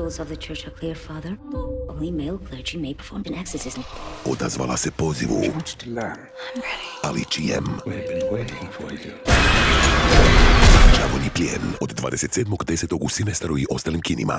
rules of the church are clear, father. Only male clergy may perform an exorcism. Odazvala se pozivu. Ali čijem? ben waiting for Čavoni plijen od 27.10. u Sinestaru i ostalim kinima.